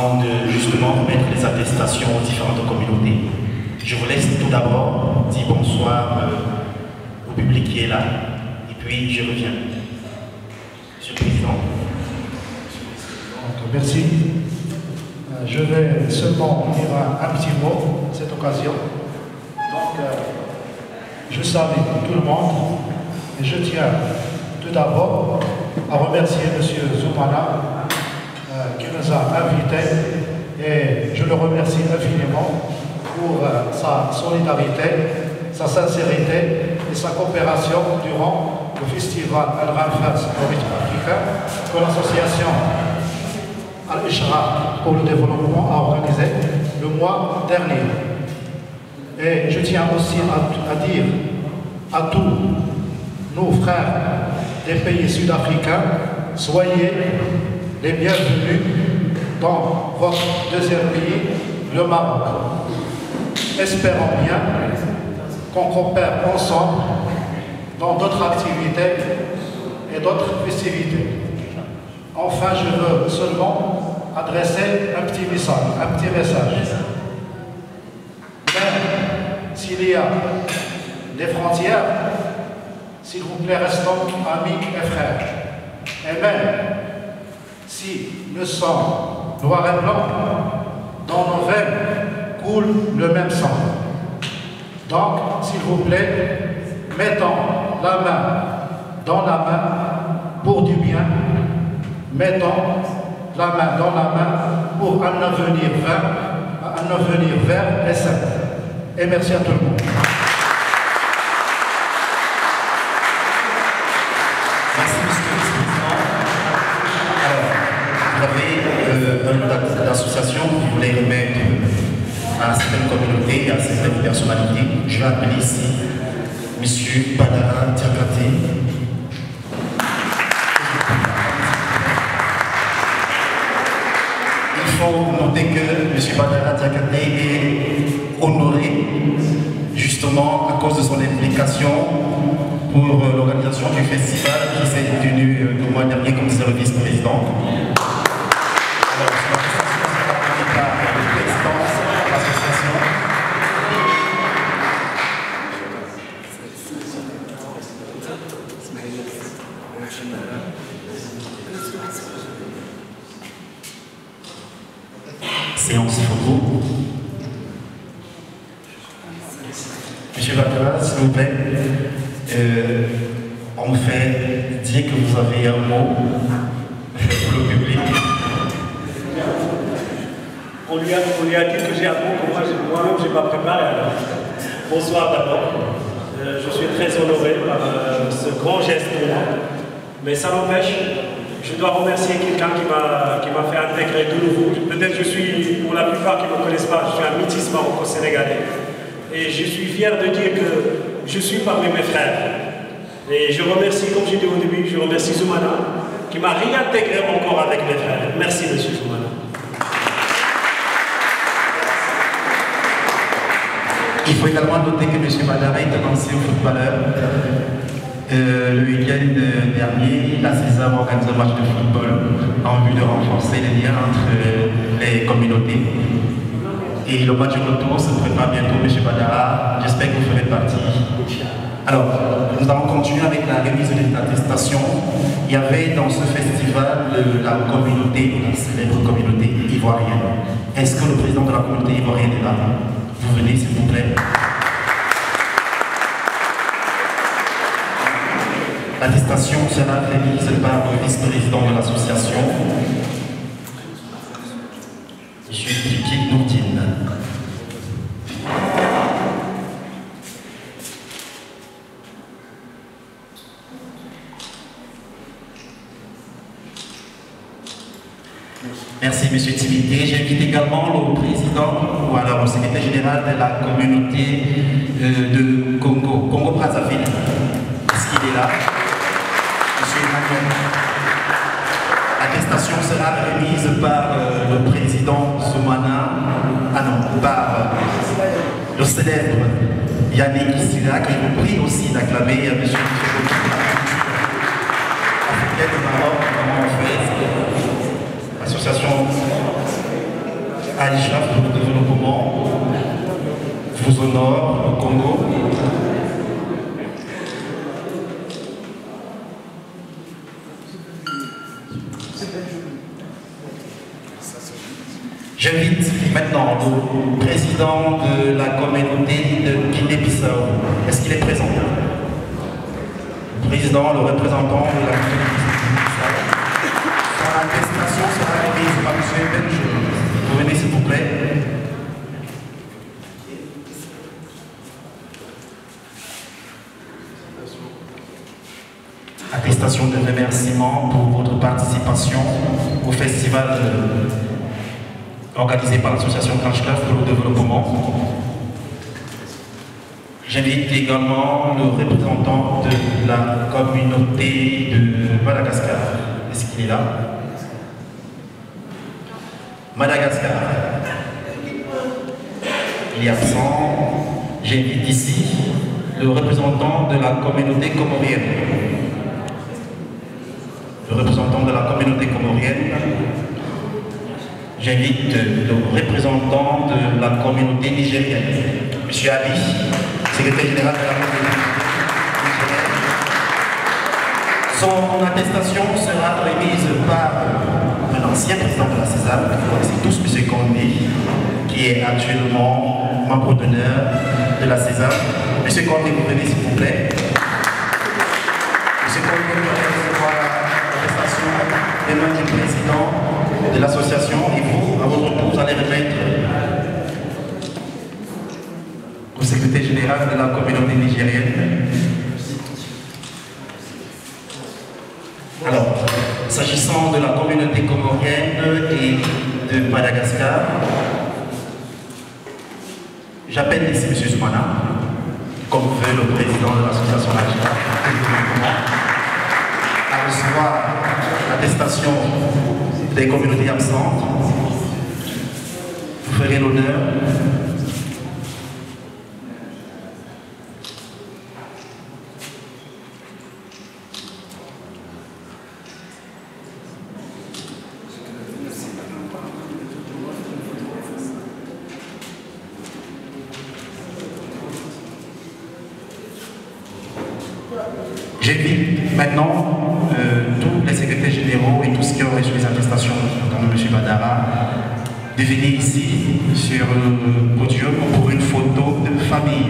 de justement remettre les attestations aux différentes communautés. Je vous laisse tout d'abord dire bonsoir euh, au public qui est là, et puis je reviens. Monsieur le Président. Merci. Euh, je vais seulement dire un, petit mot à cette occasion. Donc, euh, je salue tout le monde et je tiens tout d'abord à remercier M. Zoumana qui nous a invités et je le remercie infiniment pour euh, sa solidarité, sa sincérité et sa coopération durant le festival Al-Rafas africain que l'association Al-Ishra pour le développement a organisé le mois dernier. Et je tiens aussi à dire à tous nos frères des pays sud-africains, soyez les bienvenus dans votre deuxième pays, le Maroc. Espérons bien qu'on coopère ensemble dans d'autres activités et d'autres festivités. Enfin, je veux seulement adresser un petit message, un petit message. Même s'il y a des frontières, s'il vous plaît, restons amis et frères. Et même si nous sommes noirs et blancs, dans nos veines coule le même sang. Donc, s'il vous plaît, mettons la main dans la main pour du bien. Mettons la main dans la main pour un avenir vert, un avenir vert et sain. Et merci à tout le monde. D'association qui voulait remettre à certaines communautés, à certaines personnalités. Je vais appeler ici M. Badara Diakate. Il faut noter que M. Badara Diakate est honoré justement à cause de son implication pour l'organisation du festival qui s'est tenu le mois dernier comme service président. Séance photo. Monsieur Baccarat, s'il vous plaît, euh, on fait dire que vous avez un mot pour le public. On lui, a, dit que j'ai un que moi, moi-même je n'ai pas préparé. Bonsoir d'abord. Euh, je suis très honoré par euh, ce grand geste pour moi. Mais ça m'empêche, je dois remercier quelqu'un qui m'a fait intégrer de nouveau. Peut-être je suis, pour la plupart qui ne me connaissent pas, je suis un métis maroco-sénégalais. Et je suis fier de dire que je suis parmi mes frères. Et je remercie, comme j'ai dit au début, je remercie Zoumana, qui m'a réintégré encore avec mes frères. Merci, monsieur Zoumana. Il faut également noter que M. Badara est un ancien footballeur. Euh, le week-end dernier, la CESAM a organisé un match de football en vue de renforcer les liens entre les communautés. Et le match de retour se prépare bientôt, M. Badara. J'espère que vous ferez partie. Alors, nous allons continuer avec la remise des attestations. Il y avait dans ce festival la communauté, la célèbre communauté ivoirienne. Est-ce que le président de la communauté ivoirienne est là? Vous venez, s'il vous plaît. L'attestation sera remise par le vice-président de l'association, M. Kiki Nourdine. Merci, M. Timité. J'invite également le président ou alors le secrétaire général de la communauté euh, de Congo, Congo-Brazzaville. Est-ce qu'il est là? Monsieur Emmanuel. L'attestation sera remise par euh, le président Soumana, ah non, par euh, le célèbre Yannick Silla, que je vous prie aussi d'acclamer à M. africaine Association Aïcha pour le développement, vous honore au Congo. J'invite maintenant le président de la communauté de Guinée-Bissau. Est-ce qu'il est présent? Le président, le représentant de la communauté de Guinée-Bissau. Son attestation sera remise par M. S'il vous plaît. Attestation de remerciement pour votre participation au festival organisé par l'association Club pour le développement. J'invite également le représentant de la communauté de Madagascar. Est-ce qu'il est là? Madagascar. Il est absent. J'invite ici le représentant de la communauté comorienne. Le représentant de la communauté comorienne. J'invite le représentant de la communauté nigérienne, M. Ali, secrétaire général de la communauté Son attestation sera remise par un ancien président de la CESAM, vous connaissez tous M. Condé, qui est actuellement membre d'honneur de la CESAM. M. Condé, vous venez s'il vous plaît. M. Condé va recevoir l'attestation des mains du président de l'association et vous, à votre tour, vous allez remettre au secrétaire général de la communauté nigérienne. Alors, s'agissant de la et de Madagascar, j'appelle ici M. Soumana, comme veut le président de l'association nationale, à recevoir l'attestation des communautés absentes. Vous ferez l'honneur. J'invite maintenant euh, tous les secrétaires généraux et tous ceux qui ont reçu les attestations, notamment M. Badara, de venir ici sur le podium pour une photo de famille.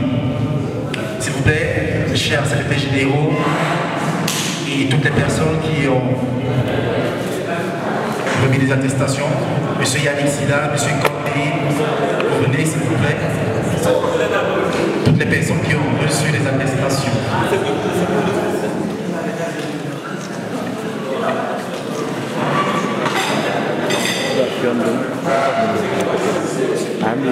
S'il vous plaît, chers secrétaires généraux et toutes les personnes qui ont remis des attestations, M. Yannick Sida, M. Vous venez s'il vous plaît. Personnes qui ont reçu les attestations. I'm.